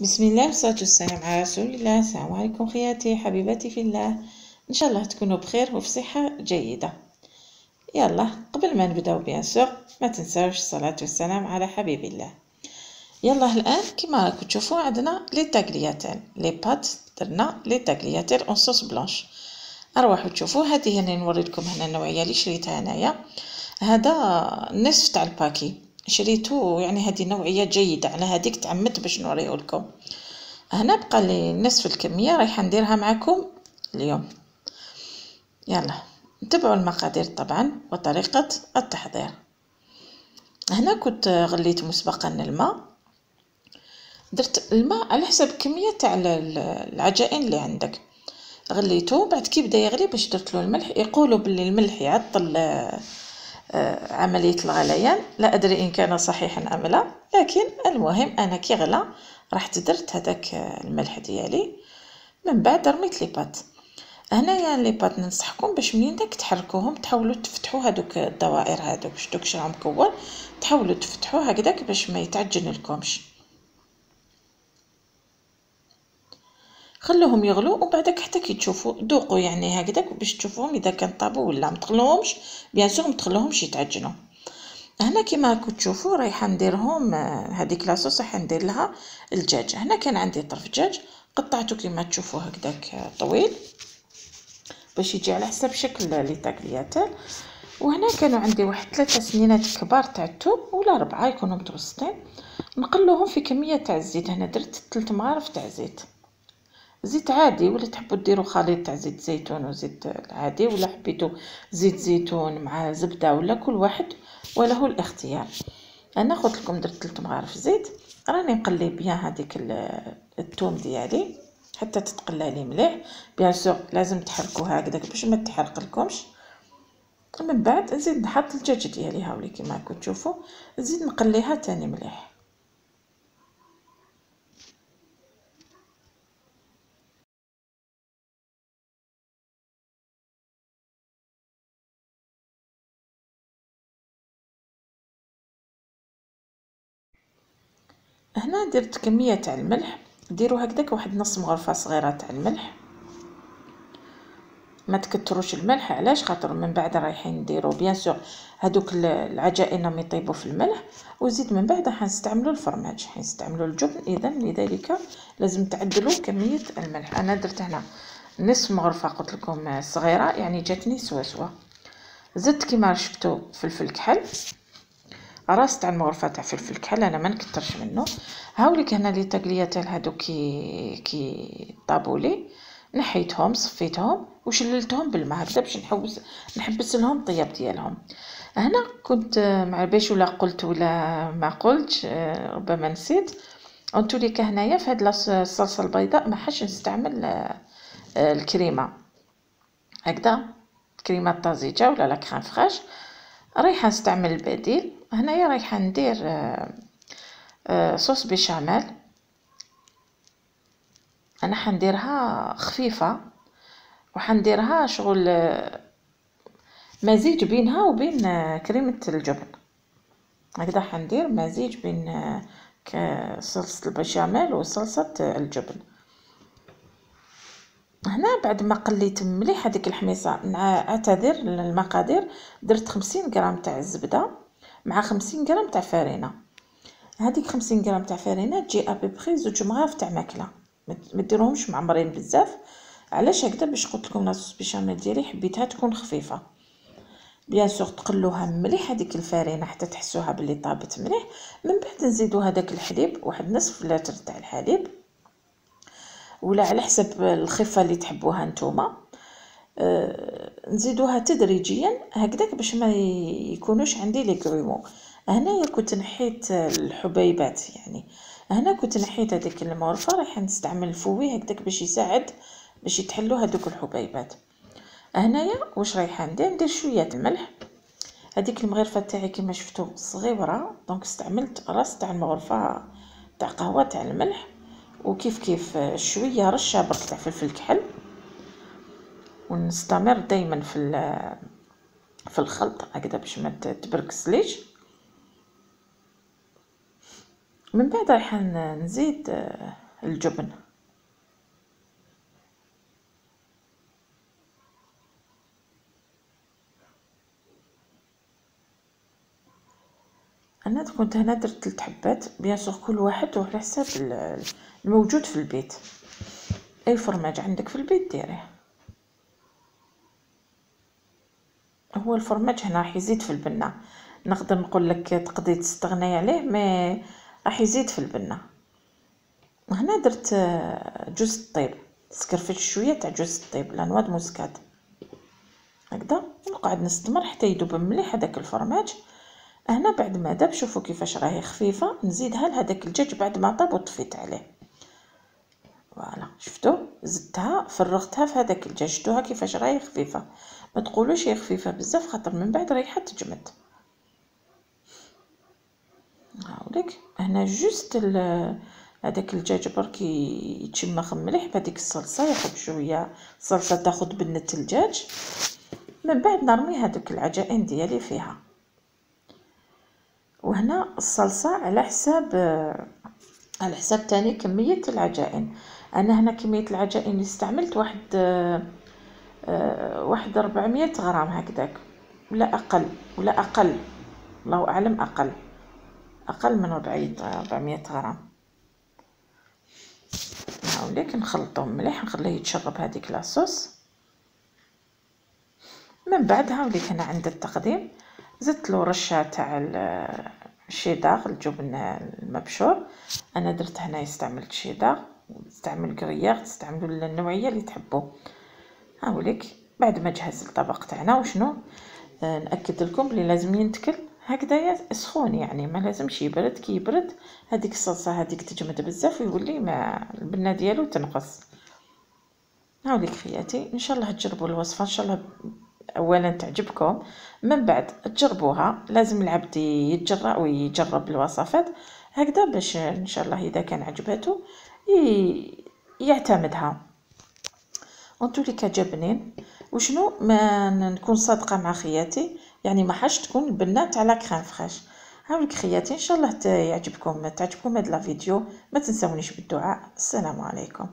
بسم الله والصلاة والسلام على رسول الله. السلام عليكم خياتي حبيباتي في الله. إن شاء الله تكونوا بخير وفي صحة جيدة. يلا قبل ما نبداو bien sûr ما تنساوش الصلاة والسلام على حبيب الله. يلا الآن كما راكم تشوفوا عندنا les tagliatelles les pâtes درنا les tagliatelles en sauce blanche اروحوا تشوفوا هذه اللي نوري لكم هنا النوعية اللي شريتها انايا هذا نصف تاع ال paquet. شريته يعني هذه نوعية جيدة. على هذيك تعمدت باش نوريه لكم. هنا بقى لي نصف الكمية رايحة نديرها معكم اليوم. يلا نتبعوا المقادير طبعا وطريقة التحضير. هنا كنت غليت مسبقا الماء. درت الماء على حسب الكمية تاع العجائن اللي عندك. غليته بعد كي بدأ يغلي باش درت له الملح يقولوا باللي الملح يعطل عملية الغليان. لا أدري إن كان صحيحا أم لا لكن المهم أنا كي غلا رحت درت هذاك الملح ديالي من بعد رميت لي بات هنايا لي بات ننصحكم باش منين داك تحركوهم تحاولوا تفتحوا هذوك الدوائر هذوك شتوك شرا مكور تحاولوا تفتحوا هكذاك باش ما يتعجن لكمش خلوهم يغلو ومن بعدك حتى كي تشوفوا ذوقوا يعني هكذاك باش تشوفوهم إذا كان طابوا ولا متخلوهمش Bien sûr متخلوهمش يتعجنوا. هنا كيما راكم تشوفوا رايحة نديرهم هذيك la sauce راح ندير لها الدجاج. هنا كان عندي طرف دجاج قطعته كيما تشوفوا هكذاك طويل باش يجي على حسب شكل les tagliatelles وهنا كانوا عندي واحد ثلاثة سنينات كبار تاع الثوم ولا ربعة يكونوا متوسطين. نقلوهم في كمية تاع الزيت. هنا درت ثلاث مغارف تاع زيت. زيت عادي ولا تحبوا ديروا خليط تاع زيت زيتون وزيت العادي ولا حبيتوا زيت زيتون مع زبدة ولا كل واحد وله الاختيار. أنا قلت لكم درت 3 مغارف زيت راني نقلي bien هذيك الثوم ديالي حتى تتقلى لي مليح. bien sûr لازم تحركوها هكذاك باش ما تحرق لكمش. من بعد نزيد نحط الدجاج ديالي هاولي كيما راكم تشوفوا نزيد نقليها تاني مليح. هنا درت كمية تاع الملح ديروا هكذاك واحد نص مغرفة صغيرة تاع الملح. ما تكتروش الملح علاش؟ خاطر من بعد رايحين نديرو bien sûr هادوك العجائن راهم يطيبوا في الملح وزيد من بعد حنستعملوا الفرماج حنستعملوا الجبن. اذا لذلك لازم تعدلوا كمية الملح. أنا درت هنا نصف مغرفة قلت لكم صغيرة يعني جاتني سوا سوا. زدت كيما شفتوا فلفل كحل. راس تاع المغرفه تاع فلفل كحل أنا ما نكترش منه؟ هاوليك هنا les tagliatelles هادو كي كي طابولي. نحيتهم صفيتهم وشللتهم بالماء هكذا باش نحوس نحبس لهم الطياب ديالهم. هنا كنت مع باش ولا قلت ولا ما قلتش ربما نسيت. en tous les cas هنايا في هاد الصلصة البيضاء ما حاش نستعمل الكريمة. هكذا كريمة طازجة ولا لا كريم فريش رايحة نستعمل البديل. هنايا رايحه ندير آه، آه، صوص بيشاميل أنا حنديرها خفيفة وحنديرها شغل آه، مزيج بينها وبين كريمة الجبن. هكذا حندير مزيج بين صلصه البشاميل وصلصة الجبن. هنا بعد ما قليت مليح هذيك الحميصة اعتذر المقادير. درت خمسين غرام تاع الزبدة. مع خمسين غرام تاع فرينه هذيك خمسين غرام تاع فرينه تجي ابيبخي زوج مغارف تاع ماكلة. ما ديروهمش معمرين بزاف. علاش هكذا؟ باش قلت لكم لاصوص بيشاميل ديالي حبيتها تكون خفيفة. بيان سور تقلوها مليح هذيك الفرينه حتى تحسوها باللي طابت مليح. من بعد نزيدو هذاك الحليب واحد نصف لتر تاع الحليب. ولا على حسب الخفة اللي تحبوها نتوما. نزيدوها تدريجيا هكذاك باش ما يكونوش عندي les grumeaux. هنايا كنت نحيت الحبيبات يعني. هنا كنت نحيت هذيك المغرفه راح نستعمل ال fouet هكذاك باش يساعد باش يتحلوا هذوك الحبيبات. هنايا واش رايحه ندير ندير شوية الملح. هذيك المغرفة تاعي كما شفتوا صغيرة donc استعملت راس تاع المغرفة تاع قهوة تاع الملح. وكيف كيف؟ شوية رشة برك تاع فلفل كحل. ونستمر دائما في في الخلط هكذا باش ما تبركسليش من بعد راح نزيد الجبن. أنا كنت هنا درت ثلاث حبات bien sûr كل واحد وعلى حساب الموجود في البيت. أي فرماج عندك في البيت ديريه. هو الفرماج هنا راح يزيد في البنة. نقدر نقول لك تقدري تستغني عليه mais راح يزيد في البنة. هنا درت جوز الطيب. سكرفت شوية تاع جوز الطيب la noix de muscade. هكذا ونقعد نستمر حتى يذوب مليح هذاك الفرماج. هنا بعد ما داب شوفوا كيفاش راهي خفيفة. نزيدها لهذاك الدجاج بعد ما طاب وطفيت عليه. voilà شفتوا؟ زدتها فرغتها في هذاك الدجاج. شفتوها كيفاش راهي خفيفة. ما تقولوش هي خفيفة بزاف خاطر من بعد رايحة تجمد. هاوليك هنا juste هذاك الدجاج برك يتشمخ مليح بهذيك الصلصة ياخذ شوية صلصة تاخذ بنه الدجاج. من بعد نرمي هذوك العجائن ديالي فيها. وهنا الصلصة على حساب على حساب تاني كمية العجائن. أنا هنا كمية العجائن اللي استعملت واحد واحد ربعمية غرام هكذاك ولا أقل ولا أقل الله أعلم أقل أقل من ربعمية غرام. هاوليك نخلطهم مليح نخليه يتشرب هذيك لاصوص من بعد هاوليك هنا عند التقديم زدت له رشة تاع الشيدار الجبن المبشور. أنا درت هنا استعملت شيدار تستعمل كريير تستعملوا النوعيه اللي تحبوا هاوليك بعد ما جهز الطبق تاعنا وشنو؟ آه نأكد لكم بلي لازم ينتكل هكذايا سخون يعني ما لازمش يبرد كي يبرد هذيك الصلصة هذيك تجمد بزاف ويولي ما البنة ديالو تنقص. هاوليك خياتي. إن شاء الله تجربوا الوصفة إن شاء الله اولا تعجبكم. من بعد تجربوها لازم العبد يتجرأ ويجرب الوصفات هكذا باش إن شاء الله إذا كان عجبته يعتمدها. اونتوليكا جبنين وشنو ما نكون صادقة مع خياتي؟ يعني ما حاش تكون البنات على كريم فريش هاوليك خياتي إن شاء الله يعجبكم تعجبكم هاد لا فيديو. ما تنسونيش بالدعاء. السلام عليكم.